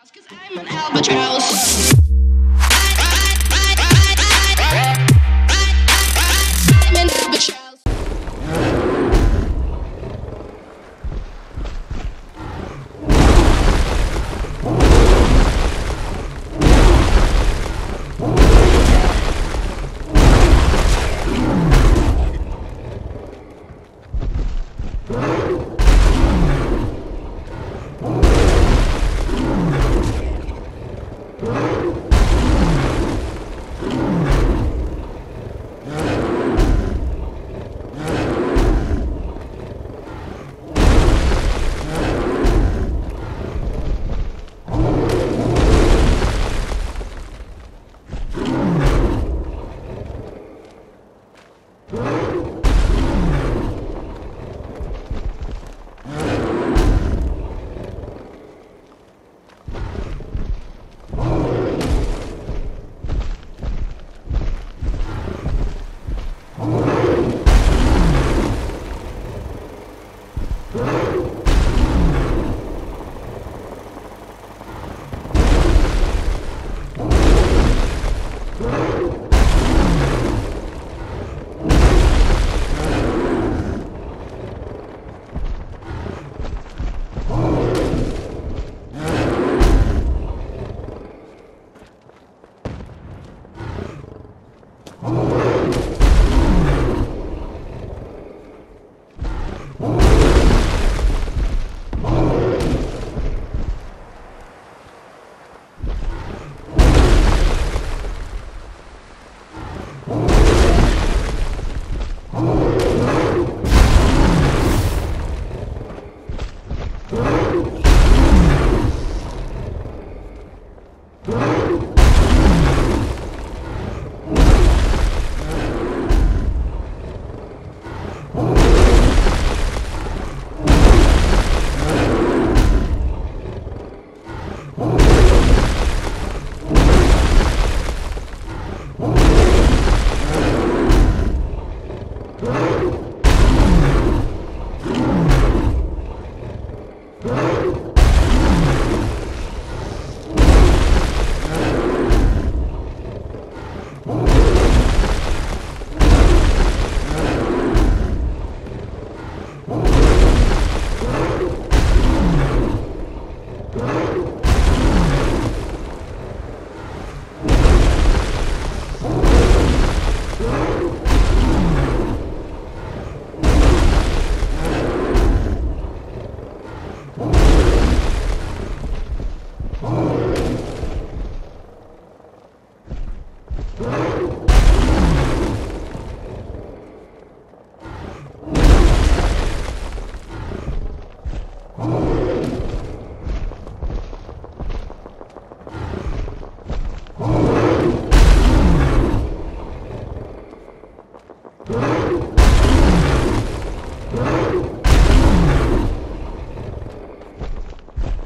Cause I'm an albatross.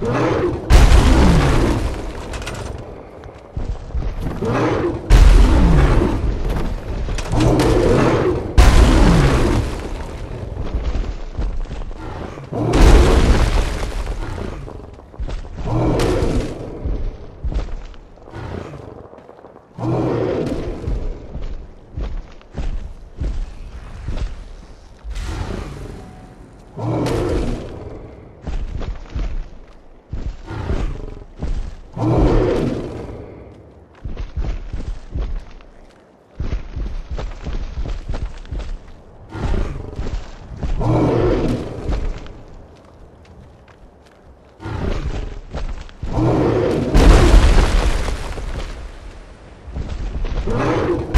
Oh, Oh!